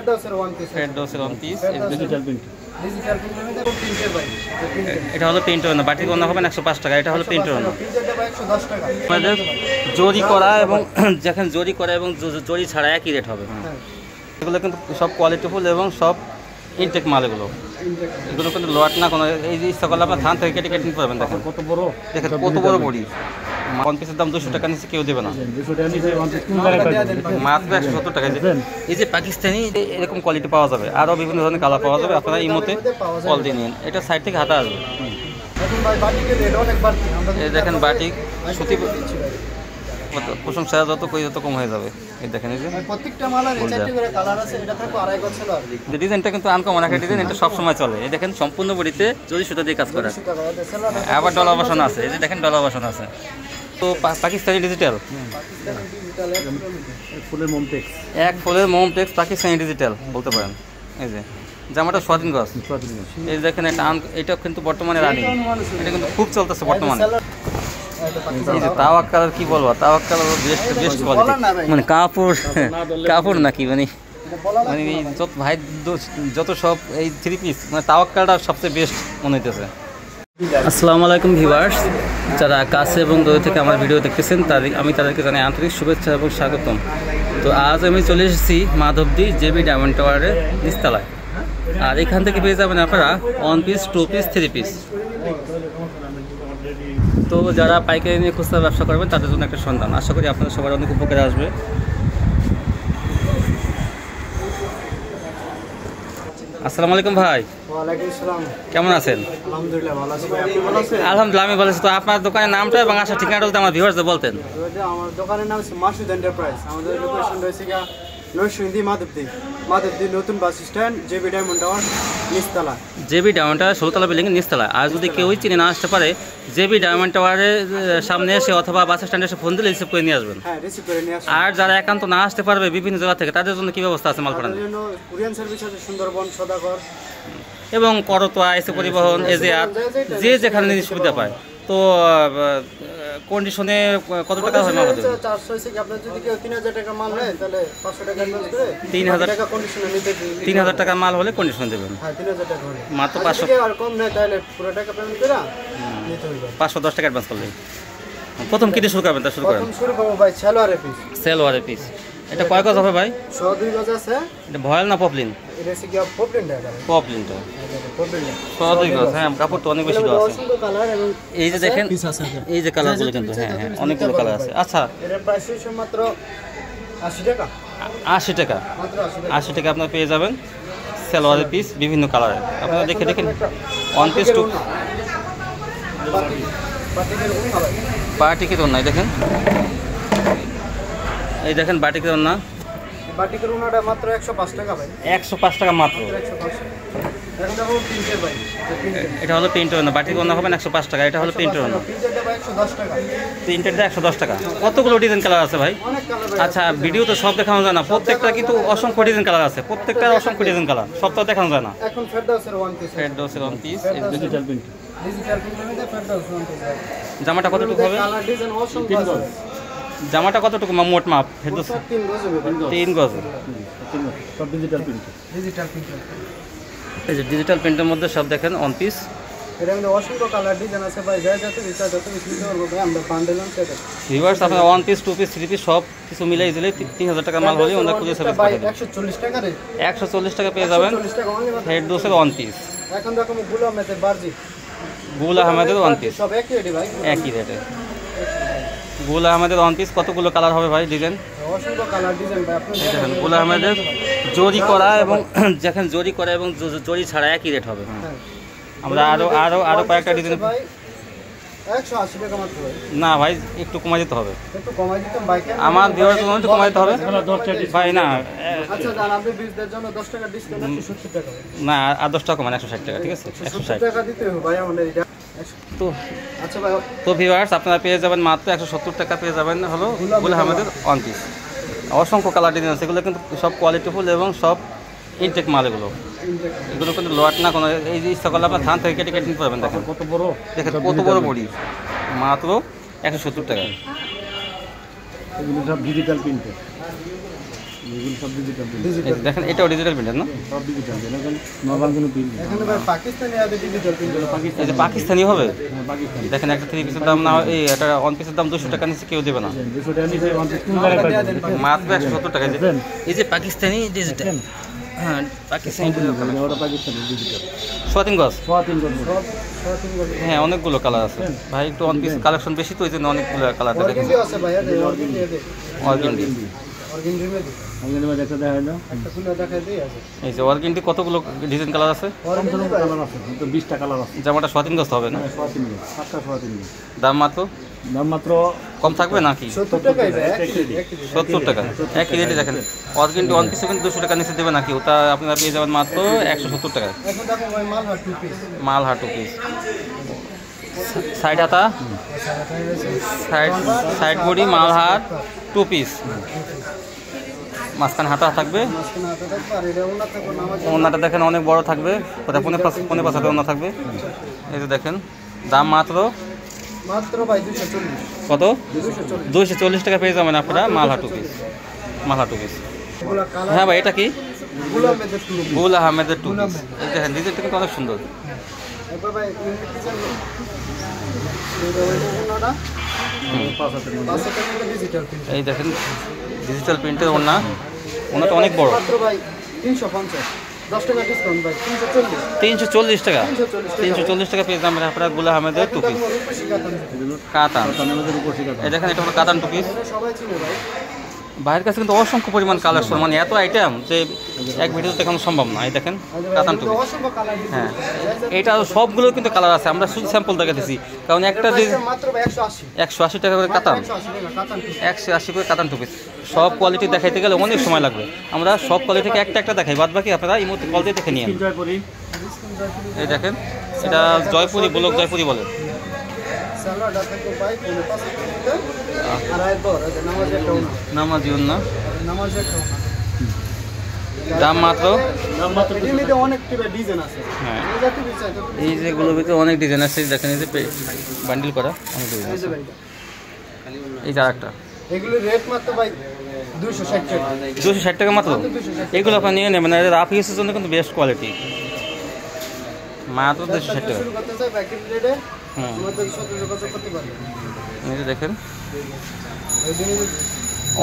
ফেরদাউসের one piece ফেরদৌসের one piece digital print digital প্রিন্টের মধ্যে তিনটে ভাই তিনটে এটা হলো প্রিন্টের অন্য বাটির অন্য হবেন একশো পাঁচ টাকা। এটা হলো টাকা। আমাদের জরি করা এবং যেখানে জরি করা এবং জরি ছাড়া একই রেট হবে। হ্যাঁ। এগুলো কিন্তু সব কোয়ালিটিফুল এবং সব ইনটেক মাল এগুলো। এগুলো কিন্তু লোয়াট না কোনো এই করলে আপনার ধান থেকে কেটে কেটে নিতে পারবেন দেখেন। কত বড়? দেখেন কত বড় বড়ি। ওয়ান পিসের দাম দুশো টাকা নিচে কেউ দেবে না? মাত্র একশো সত্তর টাকা। এই যে- পাকিস্তানি এরকম কোয়ালিটি পাওয়া যাবে। আরও বিভিন্ন ধরনের কালার পাওয়া যাবে। আপনারা এই মতে কল দিয়ে নিন। এটা সাইড থেকে হাতা আসবে। দেখেন বাটিক সুতি। প্রশংসা যত কই যত কম হয়ে যাবে। এই দেখেন এই যে। প্রত্যেকটা মালার এই চারটি করে কালার আছে এটা থাকবে আড়াই বছর আর ডিজাইনটা কিন্তু আনকমন একটা ডিজাইন এটা সবসময় চলে। এই দেখেন সম্পূর্ণ বডিতে যদি সুতা দিয়ে কাজ করা। আবার ডলা বাসন আছে। এই যে দেখেন ডলা বাসন আছে। তো পা- পাকিস্তানি ডিজিটাল এক ফুলের মমটেক্স এক ফুলের মোম টেক্স পাকিস্তানি ডিজিটাল বলতে পারেন। এই যে জামাটা স্বাধীন গছ এই যে দেখেন এটা আন- এটা কিন্তু বর্তমানে রানিং এটা কিন্তু খুব চলতেছে বর্তমানে। এই যে তাওয়াক কালার কি বলব? তাওয়াক কালার বেস্ট বেস্ট কোয়ালিটি মানে কাপড় কাপড় নাকি মানে মানে এই যত ভাই যত সব এই থ্রি পিস মানে তাওয়াক্কালটা সবচেয়ে বেস্ট মনে হইতেছে। আসসালামু আলাইকুম ভিউয়ার্স যারা কাছে এবং দূরে থেকে আমার ভিডিও দেখতেছেন, তাদের আমি তাদেরকে জানাই আন্তরিক শুভেচ্ছা এবং স্বাগতম। তো আজ আমি চলে এসেছি মাধবদী জেবি ডায়মন্ড টাওয়ারের নিস্তালায় আর এখান থেকে পেয়ে যাবেন আপনারা one piece two piece three piece তো যারা পাইকারি নিয়ে খুচরা ব্যবসা করবেন, তাদের জন্য একটা সন্ধান। আশা করি আপনাদের সবার অনেক উপকারে আসবে। আসসালামু আলাইকুম ভাই। ওয়ালাইকুম আসসালাম। কেমন আছেন? আলহামদুলিল্লাহ আমি বলেছি তো আপনার দোকানের নামটা এবং আসার ঠিকানাটা বলতে আমার ভিউয়ার্সদের বলতেন। আমার দোকানের নাম হচ্ছে মাসুদ এন্টারপ্রাইজ আমাদের লোকেশন রয়েছে নৈশিন্দি মাধবদী। মাধবদী নতুন bus stand JB diamond tower নিচতলা। জেবি ডায়মন্ডটা ষোলোতলা বিল্ডিং নিচতলা। আর যদি কেউই চিনে না আসতে পারে জেবি ডায়মন্ড টাওয়ারের সামনে এসে অথবা বাস স্ট্যান্ডে এসে ফোন দিলে রিসিভ করে নিয়ে আসবেন। হ্যাঁ রিসিভ করে নিয়ে আসুন আর যারা একান্ত না আসতে পারবে বিভিন্ন জায়গা থেকে তাদের জন্য কি ব্যবস্থা আছে মাল জন্য কুরিয়ান সার্ভিস আছে সুন্দরবন সদাগর। এবং করতোয়া এসে পরিবহন এজেআর যে যেখানে সুবিধা পায়। তো কন্ডিশনে কত টাকা হয় মাল দেবেন চারশো হয়েছে কি? আপনার যদি কেউ তিন হাজার টাকা মাল নেয় তাহলে পাঁচশো টাকা অ্যাডভান্স করে 3000 টাকা কন্ডিশনে নিতে টাকার মাল হলে কন্ডিশন দেবেন। হ্যাঁ টাকা হলে। মাত্র পাঁচশো আর কম নেয় তাহলে পুরো টাকা পেমেন্ট করে নিতে হইবে পাঁচশো দশ টাকা অ্যাডভান্স করলে প্রথম কিনে শুরু করবেন তা শুরু করেন। প্রথম শুরু করব ভাই সেলোয়ারে পিস সেলওয়ারের পিস এটা কয় গজ হবে ভাই? ছ দুই গজ আছে। এটা ভয়েল না পপলিন? এটা হচ্ছে গিয়া পপলিন টাকা পপলিনটা পপলিন। ছ দুই গজ হ্যাঁ কাপড় তো অনেক বেশি দেওয়া আছে। এই যে দেখেন এই যে কালারগুলো কিন্তু হ্যাঁ হ্যাঁ অনেকগুলো কালার আছে। আচ্ছা। এটার প্রাইস হচ্ছে মাত্র আশি টাকা। আ- আশি টাকা। মাত্র আশি টাকা। আশি টাকা আপনারা পেয়ে যাবেন। সেলোয়ারের পিস বিভিন্ন কালারের। আপনারা দেখে দেখেন ওয়ান পিস টু ভাই বাটিকের দেখেন। এই দেখেন বাটিকের অন্য বাটিকের উন্নাটা মাত্র একশো পাঁচ টাকা ভাই। একশো পাঁচ টাকা মাত্র। এখন দেখো তিনটে ভাই। এটা হলো প্রিন্টের অন্য বাটিকের অন্য হবেন একশো পাঁচ টাকা এটা হলো প্রিন্টের তিনটেটা ভাই একশো দশ টাকা। প্রিন্টেরটা একশো দশ টাকা। কতগুলো ডিজাইন কালার আছে ভাই? অনেক কালার ভাই। আচ্ছা ভিডিও তো সব দেখানো যায় না। প্রত্যেকটা কিন্তু অসংখ্য ডিজাইন কালার আছে। প্রত্যেকটার অসংখ্য ডিজাইন কালার সব তো দেখানো যায় না। এখন ফেরদাউসের one piece fade one piece digital print digital প্রিন্টের মধ্যে ফেরদাউস ওয়ান পিস জামাটা কতটুকু হবে? কালার ডিজাইন অসংখ্য জামাটা কতটুকু মা- মোট মাপ? তিন গজ হবে তিন গজ। সব ডিজিটাল প্রিন্ট ডিজিটাল প্রিন্টার এই যে ডিজিটাল প্রিন্টের মধ্যে সব দেখেন ওয়ান পিস এর মধ্যে অসংখ্য কালার ডিজাইন আছে ভাই যা যত ইচ্ছা যত কিছু নিতে পারব আমরা বান্ডেল আনছি এটা ভিউয়ার্স আপনার one piece two piece three piece সব কিছু মিলাই দিলে তিন হাজার টাকা মাল হলে ওনার খুঁজে সার্ভিস একশো চল্লিশ টাকা রে। একশো চল্লিশ টাকা পেয়ে যাবেন। হেড ডোসের ওয়ান পিস এখন দেখো গুলাম এতে বার্জি। গুল আহমেদের ওয়ান পিস সব একই রেডি ভাই। একই রেটে গুল আহমেদের ওয়ান পিস কতগুলো কালার হবে ভাই ডিজাইন অসংখ্য কালার ডিজাইন ভাই আপনি দেখেন গুল আহমেদের জরি করা এবং যেখানে জরি করা এবং জরি ছাড়া একই রেট হবে। হ্যাঁ। আমরা আরও আরও আরও কয়েকটা ডিজাইন ভাই একশো আশি টাকা মাত্র ভাই। না ভাই একটু কমাই দিতে হবে। আমার ভিউয়ার জন্য একটু কমাই দিতে হবে? ভাই না আচ্ছা না আর দশ টাকা কমান একশো ষাট টাকা ঠিক আছে? একশো ষাট। টাকা দিতে হবে ভাই আমাদের এটা তো আচ্ছা ভাই তো ভিউয়ার্স আপনারা পেয়ে যাবেন মাত্র একশো সত্তর টাকা পেয়ে যাবেন হলো গুল আহমেদের ওয়ান পিস অসংখ্য কালার ডিজাইন আছে এগুলো কিন্তু সব কোয়ালিটিফুল এবং সব ইনটেক মাল এগুলো। এগুলো কিন্তু লোয়াট না কোনো এই যে ইচ্ছা করলে আপনার ধান থেকে কেটে কেটে নিতে পারবেন দেখেন। কত বড়? দেখেন কত বড় বড়ি। মাত্র একশো সত্তর টাকা। এগুলো সব ডিজিটাল প্রিন্টের এগুলো সব ডিজিটাল প্রিন্ট দেখেন এটাও ডিজিটাল প্রিন্টার না? সব ডিজিটাল প্রিন্ট এখন কোনো প্রিন্ট এখানে ভাই পাকিস্তানি আছে ডিজিটাল প্রিন্ট এই যে পাকিস্তানি হবে? হ্যাঁ পাকিস্তানি। দেখেন একটা থ্রি পিসের দাম না এই একটা ওয়ান পিসের দাম দুশো টাকা নিচে কেউ দেবে না। দুশো টাকা নিচে ওয়ান পিস মাত্র একশো সত্তর টাকা। এই যে- পাকিস্তানি ডিজিটাল হ্যাঁ পাকিস্তানি ডিজিটাল সোয়াতিন হ্যাঁ অনেকগুলো কালার আছে। ভাই একটু ওয়ান পিস কালেকশন বেশি তো ওই জন্য অনেকগুলো কালার দেখেন। অর্গেন্ডি এই কতগুলো ডিজাইন কালার আছে? বিশটা কালার জামাটা গছ হবে না? হ্যাঁ দাম মাত্র? দাম মাত্র কম থাকবে নাকি? 70 টাকাই ভাই এক কেজি। এক কেজি। সত্তর টাকা এক রেটে দেখেন ওয়ান পিসও কিন্তু দুশো টাকা নিচে দেবে নাকি? ওটা আপনারা পেয়ে যাবেন মাত্র একশো সত্তর টাকায়। এখন দেখো ভাই মাল টু পিস মাল হাটু পিস সাইড হাতা সাইড সাইড বডি মাল হাট টু পিস মাঝখানে হাতা থাকবে। ওনাটা দেখেন অনেক বড় থাকবে। ওটা পনে পাঁচ পনে পাঁচ হাতে ওনা থাকবে। এই যে দেখেন দাম মাত্র মাত্র ভাই 240 কত? 240 দুইশো চল্লিশ টাকা পেয়ে যাবেন আপনারা মাল হাটু পিস। পিস। হ্যাঁ ভাই এটা কি? গুলা আহমেদের টু পিস। দেখেন ডিজাইনটা কিন্তু অনেক সুন্দর। এই দেখেন ডিজিটাল প্রিন্টের ওনা ওনাটা অনেক বড়। মাত্র ভাই 350 10 টাকা ডিসকাউন্ট ভাই 340 তিনশো চল্লিশ টাকা? তিনশো চল্লিশ টাকা। পেয়ে দাম আপনারা গুলা আহমেদের টু পিস কাতান। আমাদের দেখেন এটা হলো কাতান টু পিস বাইরের কাছে কিন্তু অসংখ্য পরিমাণ কালার কালেকশন মানে এত আইটেম যে এক ভিডিওতে দেখানো সম্ভব না। এই দেখেন হ্যাঁ এটা সবগুলো কিন্তু কালার আছে। আমরা শুধু স্যাম্পল দেখাতেছি। কারণ একটা যে মাত্র ভাই 180 একশো আশি টাকা করে কাতান। 180 টাকা কাতান পিস একশো আশি করে কাতান টু পিস সব কোয়ালিটি দেখাইতে গেলে অনেক সময় লাগবে। আমরা সব কোয়ালিটিকে একটা একটা দেখাই। বাদ বাকি আপনারা এই মুহূর্তে কল দিয়ে দেখে নিয়ে এই দেখেন এটা জয়পুরি ব্লক জয়পুরি বলে। নামাজ না? দাম মাত্র? হ্যাঁ। এই যেগুলোর ভিতরে অনেক ডিজাইন আছে দেখেন এই যে বান্ডিল করা অনেক ডিজাইন আছে। এই যে আরেকটা। এগুলো রেট মাত্র ভাই 260 টাকা। দুশো ষাট টাকা মাত্র? এগুলো আপনি নিয়ে নেবেন আর রাফ জন্য কিন্তু বেস্ট কোয়ালিটি মাত্র দুশো ষাট টাকা শুরু করতে চাই প্যাকেট রেটে আমাদের সাথে যোগাযোগ করতে পারবেন দেখেন।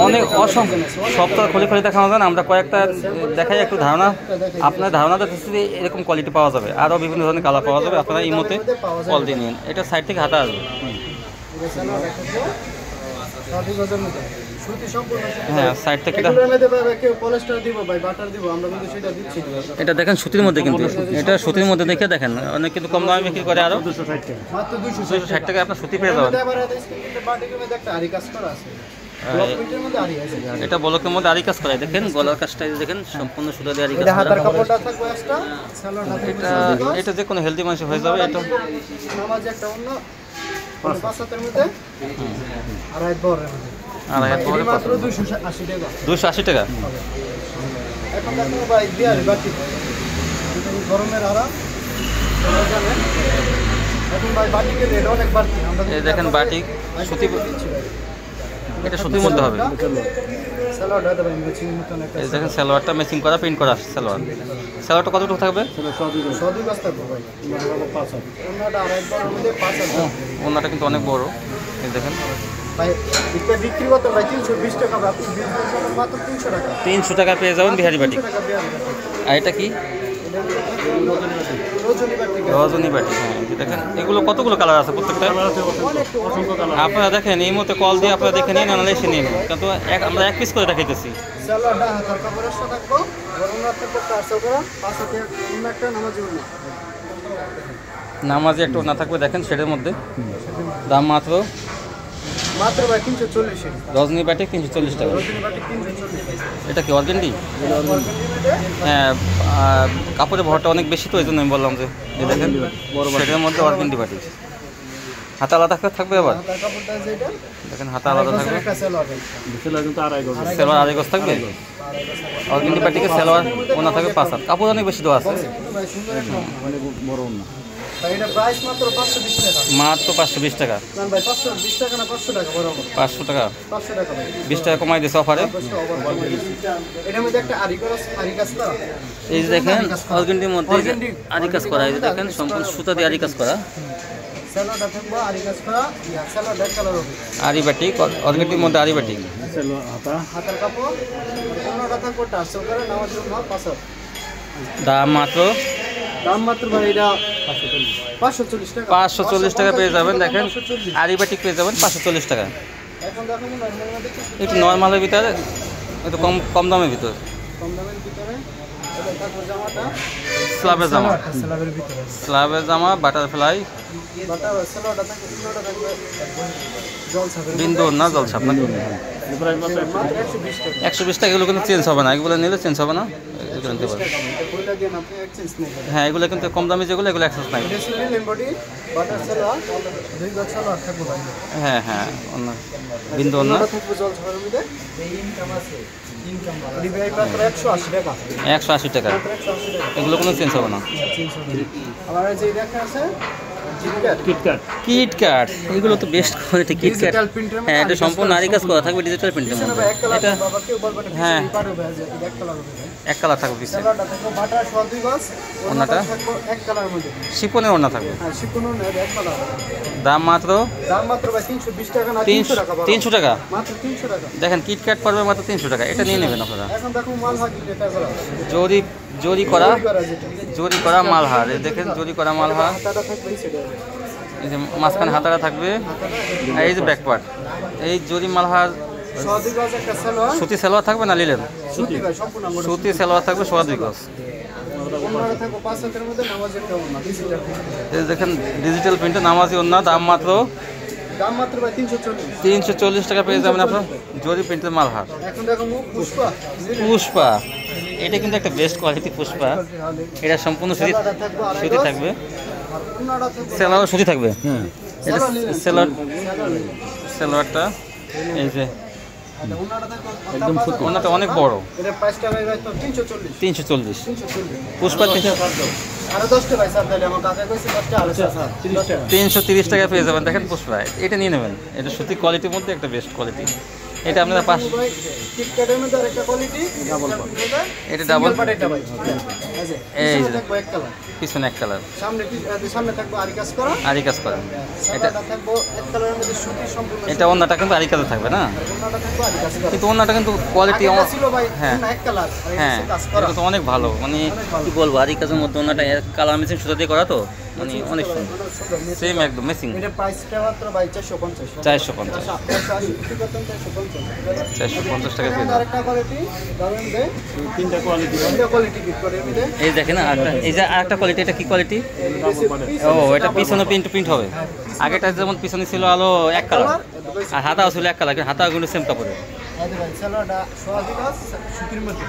অনেক অসংখ্য সপ্তাহ খুলে খুলে দেখানো যান না আমরা কয়েকটা দেখাই একটু ধারণা। আপনার ধারণা দেখতেছি যে এরকম কোয়ালিটি পাওয়া যাবে। আরও বিভিন্ন ধরনের কালার পাওয়া যাবে। আপনারা এই মতে কল দিয়ে নিন। এটা সাইড থেকে হাতা আসবে। হ্যাঁ সাইড থেকে এটা এগুলোর মধ্যে ভাই কেউ পলিস্টার দিব ভাই বাটার দিব আমরা কিন্তু সেটা দিচ্ছি না। এটা দেখেন সুতির মধ্যে কিন্তু এটা সুতির মধ্যে দেখে দেখেন অনেক কিন্তু কম দামে বিক্রি করে আরও দুশো ষাট টাকা। মাত্র 260 দুশো ষাট টাকায় আপনার সুতি পেয়ে যাবেন। মধ্যে আবার এই স্ক্রিনটা বাটিকের মধ্যে একটা কাজ করা আছে। ব্লক প্রিন্টের মধ্যে আরি আছে। এটা বলকের মধ্যে আরি কাজ করায়। দেখেন গলার কাজটা দেখেন সম্পূর্ণ সুতা দিয়ে আরি কাজ এটা এটা এটা যে কোনো হেলদি মানুষ হয়ে যাবে এটা একটা অন্য পাঁচ হাতের মধ্যে। আড়াই বরের মধ্যে। আর এত এটি মাত্র 280 টাকা। দুশো আশি টাকা? এখন দেখো ভাই বিয়ার বাটি গরমের আরাম এখন ভাই বাটিকের রেট অনেক বাড়তি। আমরা এই দেখেন বাটিক সুতি এটা সুতির মধ্যে হবে। এই দেখেন সালোয়ারটা ম্যাচিং করা প্রিন্ট করা সালোয়ার। সালোয়ারটা কতটুকু থাকবে? হাত আড়াই ওনাটা কিন্তু অনেক বড়। এই দেখেন। ভাই এটা বিক্রি করতে ভাই তিনশো বিশ টাকা আপনি মাত্র তিনশো টাকা। তিনশো টাকা পেয়ে যাবেন বিহারি বাটি। আর এটা কি? রজনী বাটি। হ্যাঁ দেখেন এগুলো কতগুলো কালার আছে প্রত্যেকটা। আপনারা দেখেন এই মুহূর্তে কল দিয়ে আপনারা দেখে নিন অ্যানালাইসে নিন কিন্তু এক আমরা এক পিস করে দেখাইতেছি। নামাজে একটু না থাকবে দেখেন সেটার মধ্যে। দাম মাত্র মাত্র ভাই তিনশো চল্লিশে রজনী বাটিক তিনশো চল্লিশ টাকা। রজনী বাটি তিনশো চল্লিশ এটা কি অর্গেন্ডি হ্যাঁ কাপড়ের ভরটা অনেক বেশি তো এই জন্য আমি বললাম যে দেখেন সেটার মধ্যে অর্গেন্ডি বাটিক হাতা আলাদা করে থাকবে আবার? দেখেন হাতা আলাদা থাকবে। সালোয়ার আড়াই গজ। থাকবে? অর্গেন্ডি বাটিকে সেলোয়ার ওনা থাকবে? পাঁচ হাত। কাপড় অনেক বেশি দেওয়া আছে। মাত্র পাঁচশো বিশ টাকা। পাঁচশো টাকা। না ভাই পাঁচশো বিশ টাকা না পাঁচশো টাকা বরাবর? পাঁচশো টাকা। পাঁচশো টাকা ভাই। বিশ টাকা কমাই দিয়েছে অফারে এই যে দেখেন অর্গেন্ডির মধ্যে আরি কাজ করা এই যে দেখেন সম্পূর্ণ সুতা দিয়ে আরি কাজ করা। স্যালোটা থাকব আরি কাজ করা। স্যালো ডেড কালার হবে। আরি বাটিক অর্গেন্ডির মধ্যে আরি বাটিক সেলো হাতা। হাতের কাপড় পনেরোটা থাকব টার্সেল করে নেওয়ার জন্য পাঁচশো দাম মাত্র দাম মাত্র ভাই এটা পাঁচশো চল্লিশ টাকা। পাঁচশো চল্লিশ টাকা পেয়ে যাবেন দেখেন। 540 আরি পেয়ে যাবেন পাঁচশো চল্লিশ টাকা। একটু নর্মালের ভিতরে একটু কম কম দামের ভিতরে। কম দামের ভিতরে স্লাবের জামা। স্লাবের জামা বাটারফ্লাই। বিন্দু না জলছাপ না? একশো বিশ টাকা এগুলো কিন্তু চেঞ্জ হবে না। এগুলো নিলে চেঞ্জ হবে না? এগুলো নিতে পারেন হ্যাঁ এগুলো কিন্তু কম দামি যেগুলো এগুলো নাই। ভাই হ্যাঁ হ্যাঁ অন্য। বিন্দু অন্য একশো আশি টাকা। এগুলো কোনো চেঞ্জ হবে না। আবার যে দেখা আছে জিটক্যাট কিটকাট এগুলো তো best quality kit kat digital প্রিন্টের মধ্যে হ্যাঁ এটা সম্পূর্ণ আরি কাজ করা থাকবে ডিজিটাল প্রিন্টের মধ্যে। এটা বাবা কেউ বলবে না হ্যাঁ। এক কালার থাকবে গজ ওনাটা? ওনাটা এক কালার মধ্যে। শিপনের ওড়না থাকবে। হ্যাঁ শিপুনো এক কালার দাম মাত্র? দাম মাত্র ভাই তিনশো টাকা দেখেন কিট কাট পড়বে মাত্র তিনশো টাকা এটা নিয়ে নেবেন আপনারা। এখন জরি করা জরি করা মালহার। এই দেখেন জরি করা মালহার। এই যে মাঝখানে হাতারা থাকবে। এই যে ব্যাকপার্ট এই জরি মালহার সুতি সালোয়ার থাকবে না নিলেন সুতি। সালোয়ার থাকবে সোয়া দুই গজ দেখেন ডিজিটাল প্রিন্টে নামাজি ওন্না দাম মাত্র তিনশো চল্লিশ টাকা পেয়ে যাবেন আপনার। জরি প্রিন্টের মালহার। পুষ্পা। এটা কিন্তু একটা বেস্ট কোয়ালিটি পুষ্পা। এটা সম্পূর্ণ সুতি সুতি থাকবে। সেলোয়ার সুতি থাকবে। এটা। সেলোয়ার সালোয়ার নিলেন। সেলোয়ারটা এই যে। আচ্ছা, একদম ওনাটা অনেক বড়। এটা তিনশো চল্লিশ। পুষ্পা টাকা তিনশো তিরিশ টাকা পেয়ে যাবেন। দেখেন পুষ্পা এটা নিয়ে নেবেন। এটা সত্যি কোয়ালিটির মধ্যে একটা বেস্ট কোয়ালিটি এটা ভাই কিটক্যাটের মধ্যে আরেকটা কোয়ালিটি ডাবল এটা? পাট এটা ভাই এই যে। থাকবে এক কালার পিছনে এক কালার সামনে সামনে থাকবে আরি কাজ করা আরি কাজ করেন এটা থাকব এক কালারের মধ্যে সুতি সম্পূর্ণ এটা অন্যটা কিন্তু আরি কাজে থাকবে না ওনাটা থাকবে আরি কাজ করা কিন্তু অন্যটা কিন্তু কোয়ালিটি ছিল ভাই হ্যাঁ। এক কালার আর হ্যাঁ কাজ করা এটা তো অনেক ভালো মানে কি বলব আরি কাজের মধ্যে অন্যটা এক কালার মেশিন সুতা দিয়ে করা তো মানে অনেক সুন্দর। সেম একদম মেসিং এটা প্রাইসটা মাত্র ভাই চারশো পঞ্চাশ। চারশো পঞ্চাশ। চারশো আশি বিক্রি করতেন চারশো পঞ্চাশ চারশো পঞ্চাশ টাকা পেয়ে যাবেন আরেকটা কোয়ালিটি ধরেন দে তিনটা কোয়ালিটি তিনটা কোয়ালিটি গিফট করে এমনি এই দেখেন আরেকটা এই যে আরেকটা কোয়ালিটি এটা কি কোয়ালিটি ও এটা পিছনে প্রিন্ট প্রিন্ট হবে। আগেটা যেমন পিছনে ছিল আলো এক কালার আর হাতাও ছিল এক কালার কিন্তু কিন্তু সেম কাপড়ে স্যালাডা সোয়া দিগাস সুতির মধ্যে।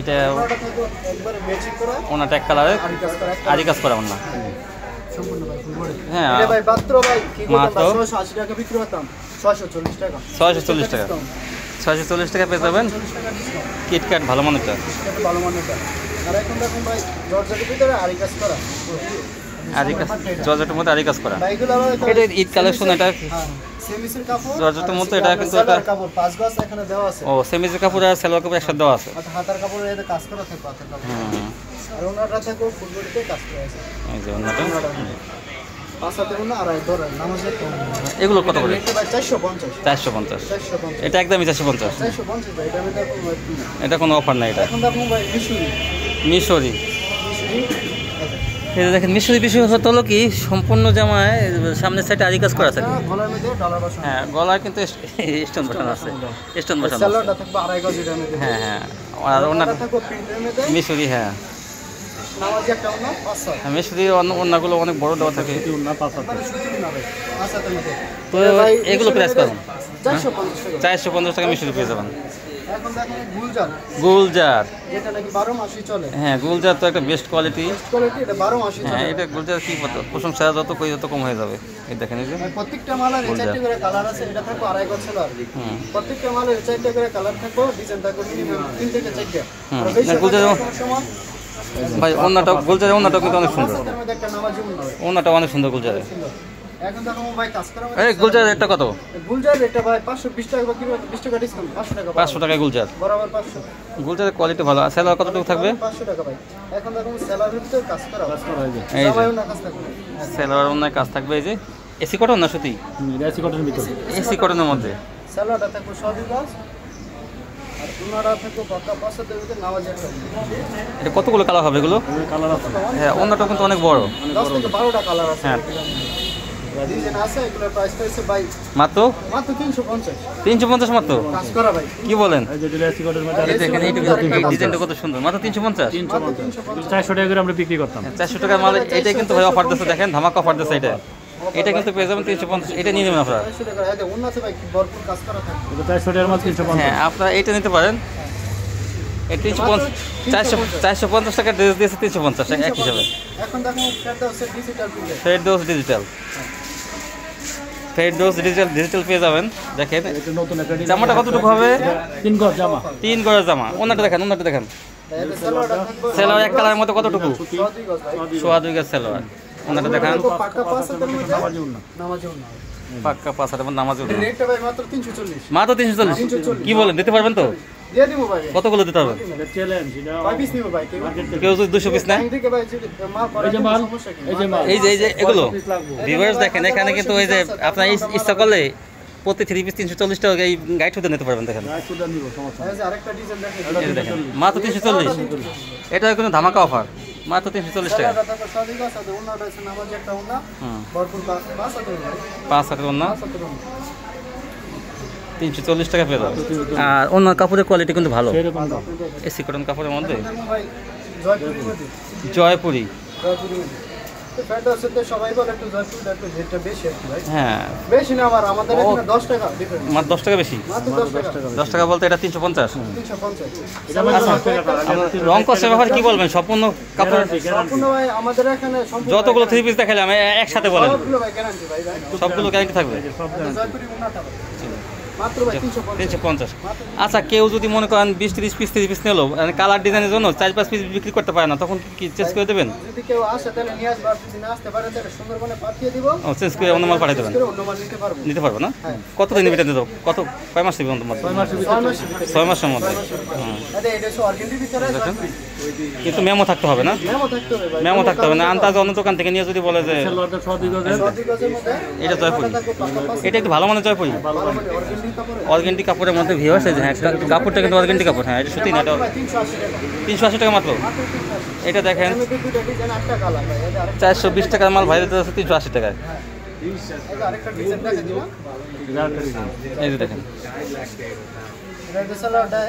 এটা ওনাটা থাকবে একবারে ম্যাচিং করা। ওনাটা এক কালারে আরি কাজ করা। একটা কাজ করা ওনা। হ্যাঁ ভাই মাত্র ভাই কি মাত্র? 680 টাকা বিক্রি করতাম। 640 টাকা। ছয়শো চল্লিশ টাকা। ছয়শো চল্লিশ টাকা পেয়ে যাবেন। 40 কিটক্যাট ভালো মানেরটা এটা ভালো মানের আর এখন দেখুন ভাই জর্জেটের ভিতরে আরি কাজ করা। জর্জেটের মধ্যে আরি কাজ করা। এটা ঈদ কালেকশন এটা হ্যাঁ কাপড় জর্জেটের মতো এটা কিন্তু এটা- কাপড় পাঁচ গজ এখানে দেওয়া আছে। ও সেমিজের কাপড় আর সালোয়ার কাপড় একসাথে দেওয়া আছে। হাতার কাপড় এতে কাজ করা থাকে হাতের কাপড় হুম। আর কাজ এই যে এগুলো কত করে? রেটটা ভাই 450 চারশো পঞ্চাশ। এটা একদমই চারশো পঞ্চাশ। এটা কোনো অফার নাই এটা। মিশুরি। দেখেন মিশরি হতো হলো কি সম্পূর্ণ জামায় সামনের সাইডে আরি কাজ করা থাকে গলার হ্যাঁ গলায় কিন্তু স্টোন বসানো আছে। স্টোন বসানো হ্যাঁ হ্যাঁ। আর ওনার মিশরি হ্যাঁ। মিশরি অন্য অন্যগুলো অনেক বড় দেওয়া থাকে। তো এগুলো প্রাইস চারশো পঞ্চাশ টাকা। মিশরি পেয়ে যাবেন। গুলজার। গুলজার। যেটা নাকি বারো মাসই চলে। হ্যাঁ গুলজার তো একটা বেস্ট কোয়ালিটি হ্যাঁ এটা গুলজার কি প্রশংসা যত কই যত কম হয়ে যাবে। এই দেখেন এই যে। প্রত্যেকটা মালার এই করে কালার আছে এটা থাকবে আড়াই গজ আর প্রত্যেকটা মালের চারটে করে কালার থাকবে ডিজাইন থাকবে মিনিমাম তিন থেকে চারটে। আর বেশি গুলজার ভাই অন্যটা গুলজারের অন্যটা কিন্তু অনেক সুন্দর। অন্যটা অনেক সুন্দর এই গুলজারের রেটটা কত? গুলজার রেটটা ভাই টাকা বা কিলো বিশ টাকা ডিসকাউন্ট পাঁচশো টাকা পাঁচশো টাকায় গুলজার। বরাবর পাঁচশো। গুলজারের কোয়ালিটি ভালো। আর সেলার কতটুকু থাকবে? পাঁচশো টাকা ভাই। এখন দেখো স্যালার ভিতরে কাজ করা কাজ করা হয়েছে এই যে। জামাইও না কাজ থাকবে। সেলার অন্য কাজ থাকবে এই যে। এসি কটন না সত্যি রেসি কটনের ভিতরে। এসি কটনের মধ্যে। থাকবে সবই এটা কতগুলো কালার হবে এগুলো? হ্যাঁ অন্যটা কিন্তু অনেক বড়। বারোটা কালার আছে। হ্যাঁ। ডিজাইন আছে এগুলোর প্রাইস হয়েছে ভাই মাত্র? মাত্র তিনশো পঞ্চাশ। মাত্র? কাজ করা ভাই। কি বলেন? ডিজাইনটা কত সুন্দর। মাত্র তিনশো পঞ্চাশ? চারশো টাকা করে আমরা বিক্রি করতাম। চারশো টাকার মাল এইটাই কিন্তু ভাই অফার দিচ্ছে দেখেন ধামাকা অফার দিচ্ছে এটা এটা কিন্তু পেয়ে যাবেন তিনশো পঞ্চাশ এটা নিয়ে নেবেন আপনারা। এটা হ্যাঁ আপনারা এইটা নিতে পারেন। তিনশো পঞ্চাশ চারশো চারশো পঞ্চাশ টাকা ড্রেস দিয়েছে তিনশো পঞ্চাশ এক হিসাবে। ফেড ডোজ ডিজিটাল ফেড ডোজ ডিজিটাল ডিজিটাল পেয়ে যাবেন। দেখেন এটা। জামাটা কতটুকু হবে? তিন গজ জামা। তিন গড়ের জামা। অন্যটা দেখেন অন্যটা দেখেন। সেলোয়ার এক কালারের মতো কতটুকু? গজ সোয়া দুই গাছ সেলোয়ার। অন্যটা দেখান। পাক্কা পাঁচ হাজার নামাজ রেটটা ভাই মাত্র তিনশো চল্লিশ। কি বলেন দিতে পারবেন তো? দিয়ে দিব ভাই। কতগুলো দিতে ভাই? কেউ? যদি দুশো পিস নেয়? এই যে এই যে মাল এই যে এই যে এগুলো। ভিউয়ার্স দেখেন এখানে কিন্তু ওই যে আপনার ইচ্ছা করলে প্রতি থ্রি পিস তিনশো চল্লিশ টাকা এই গাইড হতে নিতে পারবেন দেখেন। এই মাত্র তিনশো চল্লিশ। এটা কিন্তু ধামাকা অফার মাত্র তিনশো চল্লিশ টাকা। পাঁচ হাতের উন্না। তিনশো চল্লিশ টাকা পেয়ে যাবে। আর অন্য কাপড়ের কোয়ালিটি কিন্তু ভালো। এসি কটন কাপড়ের মধ্যে? জয়পুরি। সবাই বলে একটু জয়পুর একটু রেটটা বেশি আর ভাই। হ্যাঁ। বেশি না আবার আমাদের এখানে দশ টাকা ডিফারেন্স মাত্র দশ টাকা বেশি? মাত্র টাকা। বলতে এটা মানে আমরা রং কষ্টের ব্যাপারে কি বলবেন? সম্পূর্ণ কাপড় Guarantee, guarantee। সম্পূর্ণ ভাই আমাদের এখানে যতগুলো থ্রি পিস দেখালাম একসাথে বলেন। সবগুলো ভাই গ্যারান্টি ভাই ভাই। সবগুলো গ্যারান্টি থাকবে। জয়পুরি ভাই তিনশো পঞ্চাশ। আচ্ছা কেউ যদি মনে করেন বিশ তিরিশ পিস তিরিশ পিস নিলো কালার ডিজাইনের জন্য চার পাঁচ পিস বিক্রি করতে পারে না তখন কি চেঞ্জ করে দেবেন? যদি কেউ আসে তাহলে নিয়ে আসবে যদি না আসতে পারে তাহলে সুন্দরবনে পাঠিয়ে দিব। ও চেঞ্জ করে অন্য মাল পাঠিয়ে দেবেন? নিতে পারব। না? হ্যাঁ। কত দিন বেটে দেবো কত কয় মাস দিবে তোমার? ছয় মাসের ভিতরে। ছয় মাসের মধ্যে। কিন্তু মেমো থাকতে হবে না? মেমো থাকতে হবে ভাই। মেমো থাকতে হবে না। আন্দাজ অন্য দোকান থেকে নিয়ে যদি বলে যে সেলোয়ারটা ছ দুই গজের। সর্দি গজের মধ্যে এটা জয়পুরি। এটা একটু ভালো মানে জয়পুরি। ভালো অর্গেন্ডির কাপড়ে অর্গেন্টি কাপড়ের মধ্যে ভিউ আছে যে হ্যাঁ কাপড়টা কিন্তু অর্গেন্টি কাপড়। হ্যাঁ এটা সত্যি না এটা তিনশো আশি টাকা। মাত্র। এটা দেখেন। ভাই। চারশো বিশ টাকার মাল ভাইরাল আছে তিনশো আশি টাকায়। এই যে দেখেন।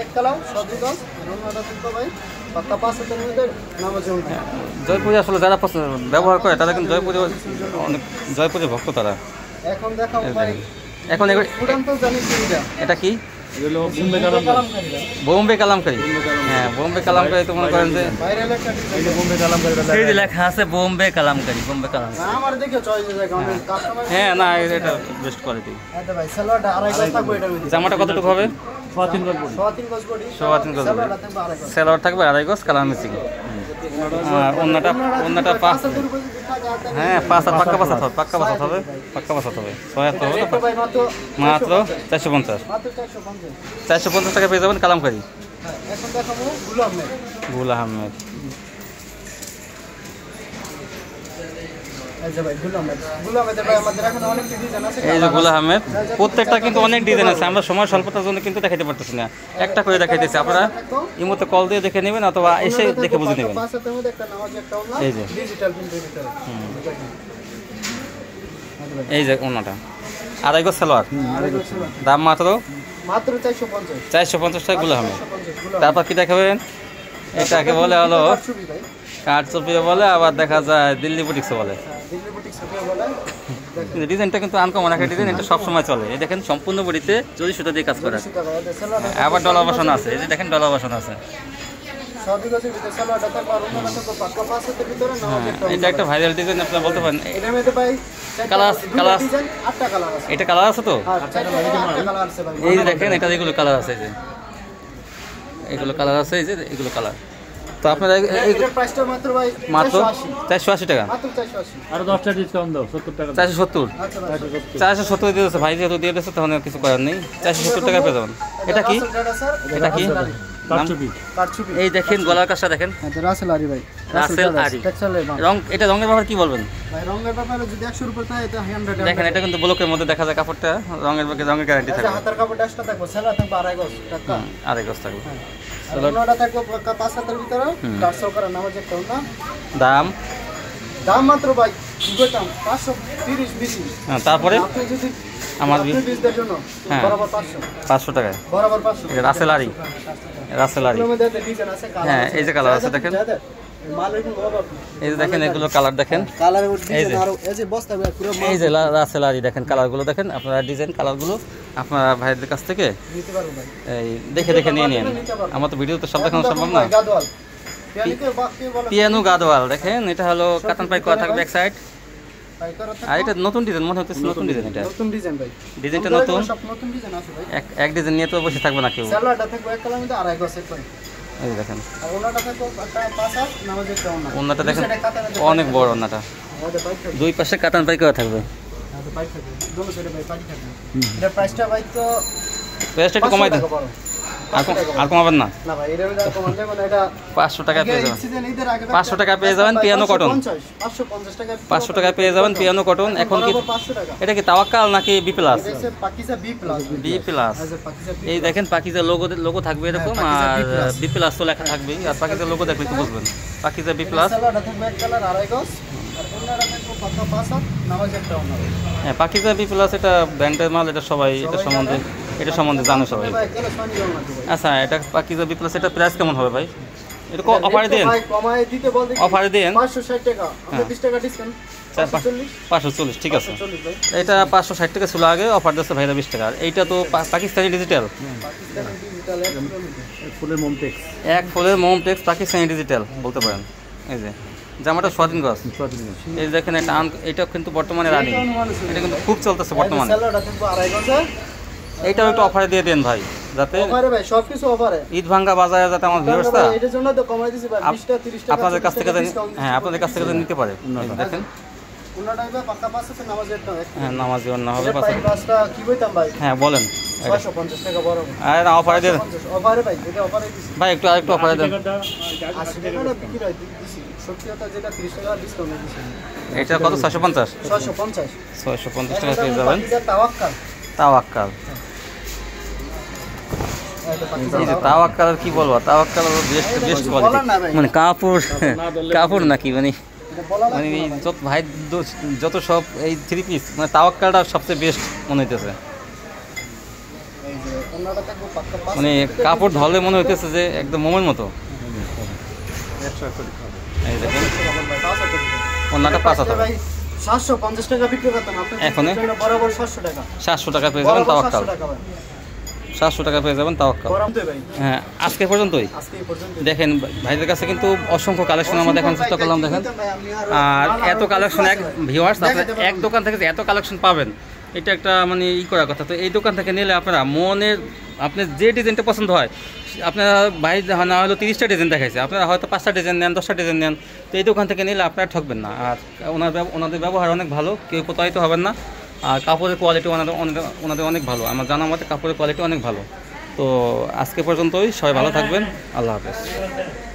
এক থাকবে ভাই। উঠবে জয়পুরি আসলে যারা ব্যবহার করে তারা কিন্তু জয়পুরি অনেক জয়পুরি ভক্ত তারা। এখন এটা। কি? বোম্বে কালামকারী কালামকারি হ্যাঁ বোম্বে কালামকারি তো মনে করেন যে লেখা। আছে। বোম্বে কালামকারি বোম্বে কালাম না আমার দেখে চয়েস হয়ে হ্যাঁ। না এটা বেস্ট কোয়ালিটি জামাটা কতটুকু হবে? গোস সেলোয়ার থাকবে আড়াই গজ কালার মিসিং। আর অন্যটা অন্যটা পাঁচ হ্যাঁ পাঁচ আর পাক্কা পাঁচ হবে পাক্কা পাঁচ হবে পাক্কা পাঁচ হবে। ছয় হাত হবে মাত্র মাত্র চারশো পঞ্চাশ। চারশো পঞ্চাশ। টাকা পেয়ে যাবেন কালামকারি। গুল এখন দেখাবো আহমেদ গুল আহমেদ এই যে ভাই আহমেদগুলো আহমেদের ভাই আমাদের এখন অনেক ডিজাইন আছে এই যে গুল আহমেদ প্রত্যেকটা কিন্তু অনেক ডিজাইন আছে আমরা সময় স্বল্পতার জন্য কিন্তু দেখাতে পারতেছি না। একটা করে দেখাইতেছি আপনারা কল দিয়ে দেখে নেবেন অথবা এসে দেখে বুঝে নেবেন। পাঁচ হাতের মধ্যে একটা নামাজ একটা ওনা এই যে। এই সালোয়ার। দাম মাত্র? মাত্র চারশো পঞ্চাশ। টাকা গুলো তারপর কি দেখাবেন? এটাকে বলে হলো ছবি ভাই বলে আবার দেখা যায় দিল্লি বুটিক্স বলে। হ্যাঁ, ডিজাইনটা কিন্তু আনকমন একটা ডিজাইন এটা সবসময় চলে। এই দেখেন সম্পূর্ণ বডিতে চল্লিশ সুতা দিয়ে কাজ করা আবার ডলা বাসন আছে। এই যে দেখেন ডলা বাসন আছে। হ্যাঁ এটা একটা ভাইরাল ডিজাইন আপনারা বলতে পারেন। এটা কালার আছে। তো? ভাই। এই যে দেখেন এটা এগুলো কালার আছে এই যে। এগুলো কালার আছে এই যে এগুলো কালার তো আপনারা মাত্র ভাই মাত্র 480 চারশো আশি টাকা। মাত্র 480 আরও দশটা ডিসকাউন্ট দাও সত্তর টাকা চারশো সত্তর? আচ্ছা চারশো সত্তর। দিয়ে দিচ্ছে ভাই যেহেতু দিয়ে দিচ্ছে তখন আর কিছু করার নেই। চারশো সত্তর টাকা পেয়ে যাবেন। এটা কি? এটা কি? কারচুপি কারচুপি এই দেখেন গলার কাজটা দেখেন। এটা রাসেল আরি ভাই। রাসেল আরি। রং এটা রঙের ব্যাপারে কি বলবেন? রঙের ব্যাপারে যদি 100 রুপে থাকে এটা 100 দেখেন এটা কিন্তু ব্লকের মধ্যে দেখা যায় কাপড়টা। রঙের রঙের গ্যারান্টি আচ্ছা থাকবে। হাতের কাপড় এক্সট্রা থাকবে সেলা থাকবে আড়াই গজ টাকা আড়াই গজ থাকবে। ওনাটা থাকবে পাঁচ হাতের ভিতরে। চারশো করে নামাজ একটা না দাম? দাম মাত্র ভাই কি পাঁচশো তিরিশ বেশি। হ্যাঁ, তারপরে? আপনি যদি আমার জন্য হ্যাঁ। বরাবর পাঁচশো। পাঁচশো টাকায়? বরাবর পাঁচশো। রাসেল আরি। রাসেল আরি। এগুলোর মধ্যে একটা ডিজাইন আছে কালার হ্যাঁ, এই যে কালার আছে দেখেন। এই যে দেখেন এগুলো কালার দেখেন। এই যে। দেখেন কালারগুলো দেখেন। আপনারা ডিজাইন কালারগুলো আপনারা ভাইদের কাছ থেকে এই দেখে দেখে নিয়ে নিন। আমার তো ভিডিও তো সব দেখানো সম্ভব না? পিয়ানো গাদওয়াল দেখেন এটা হলো কাতান পাই করা থাকবে এক সাইড। আর এটা নতুন ডিজাইন মনে হচ্ছে নতুন ডিজাইন এটা। নতুন ডিজাইন ভাই। ডিজাইনটা নতুন এক ডিজাইন নিয়ে তো বসে থাকবে না কেউ। স্যালাডটা থাকবে এক কালার মধ্যে আড়াই গজ ভাই। এই দেখেন। ওনাটা দেখেন অনেক বড় ওনাটা দুই পাশে কাতান পাই করা থাকবে। প্রাইসটা একটু কমাই দেন। 500 টাকা বড়। আর আর কমাবেন না? না ভাই এটা এটা কমান যাবে না এটা পাঁচশো টাকা পেয়ে যাবেন। 500 টাকা পেয়ে যাবেন পিয়ানো কটন। 550 টাকা পাঁচশো টাকায় পেয়ে যাবেন পিয়ানো কটন। এখন কি এটা কি তাওয়াক্কাল নাকি B plus? B plus. B এই দেখেন পাকিজা লোগো লোগো থাকবে এরকম হ্যাঁ, আর B বি প্লাস তো লেখা থাকবেই। আর পাকিজা লোগো দেখলে বুঝবেন। Pakiza B plus. থাকবে আর থাকবে হ্যাঁ পাকিজা বি প্লাস এটা ব্র্যান্ডের মাল এটা সবাই এটা সম্বন্ধে এটা সম্বন্ধে জানো সবাই। আচ্ছা এটা পাকিজা বি প্লাস এটা প্রাইস কেমন হবে ভাই? এটা অফারে দেন। ভাই কমায় দিতে বলতে কি? অফারে দেন। 560 টাকা। 20 টাকা ডিসকাউন্ট চার 540 পাঁচশো চল্লিশ? ঠিক আছে। এটা পাঁচশো ষাট টাকা ছিল আগে অফার দিচ্ছে ভাইরা বিশ টাকা। আর এইটা তো পাকিস্তানি ডিজিটাল এক ফুলের মোমটেক্স এক পাকিস্তানি ডিজিটাল বলতে পারেন। এই যে জামাটা স্বাধীন গছ এই দেখেন এটা আন- এটা কিন্তু বর্তমানে রানিং এটা কিন্তু খুব চলতেছে বর্তমানে। এইটাও একটু অফারে দিয়ে দেন ভাই যাতে অফারে ভাই সবকিছু অফারে ঈদ ভাঙ্গা বাজারে যাতে আমার ভিউয়ার্সরা এটার জন্য তো কমাই দিছি ভাই 20 টাকা 30 টাকা আপনাদের কাছ থেকে 40 জানি- হ্যাঁ আপনাদের কাছ থেকে নিতে পারে। দেখেন। হ্যাঁ। নামাজি অন্য হবে হ্যাঁ বলেন। 650 টাকা বড়। আরে না অফারে দেন। অফারে ভাই এটা অফারে দিছি। ভাই একটু আরেকটু অফারে দেন। 80 টাকা বিক্রি দিছি। সত্যি যেটা 30 টাকা ডিসকাউন্ট দিছি। এটা কত? ছয়শো পঞ্চাশ? 650 ছয়শো পঞ্চাশ টাকা পেয়ে যাবেন। তাওয়াক্কাল। কি বলব বেস্ট বেস্ট বলার কোয়ালিটি মানে কাপড় কাপড় নাকি মানে মানে যত ভাই যত সব এই থ্রি পিস মানে তাওয়াক্কালটা সবচেয়ে বেস্ট মনে হইতেছে। মানে কাপড় ধরলে মনে হইতেছে যে একদম মোমের মতো। পাঁচ হাজার 750 টাকা বিক্রি করতাম। আপনি বরাবর 700 টাকা। সাতশো টাকা পেয়ে যাবেন তাওয়াক্কাল। 700 টাকা ভাই। সাতশো টাকা পেয়ে যাবেন তাওয়াক্কাল গরম তো ভাই। হ্যাঁ আজকে পর্যন্তই? দেখেন ভাইদের কাছে কিন্তু অসংখ্য কালেকশন আমরা দেখানোর চেষ্টা করলাম দেখেন। আর এত কালেকশন এক ভিউয়ার্স আপনার এক দোকান থেকে এত কালেকশন পাবেন এটা একটা মানে ই করার কথা। তো এই দোকান থেকে নিলে আপনারা মনের আপনার যে ডিজাইনটা পছন্দ হয় আপনারা ভাই না হলো তিরিশটা ডিজাইন দেখাইছে আপনারা হয়তো পাঁচটা ডিজাইন নেন দশটা ডিজাইন নেন তো এই দোকান থেকে নিলে আপনারা ঠকবেন না। আর ওনার ব্যব- ওনাদের ব্যবহার অনেক ভালো কেউ প্রতারিত হবেন না। আর কাপড়ের কোয়ালিটি ওনাদের ওনাদের অনেক ভালো। আমার জানা মতে কাপড়ের কোয়ালিটি অনেক ভালো। তো আজকে পর্যন্তই, সবাই ভালো থাকবেন। আল্লাহ হাফেজ।